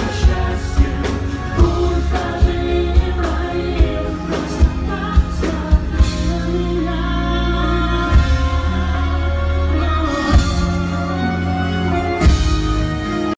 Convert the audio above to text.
Show.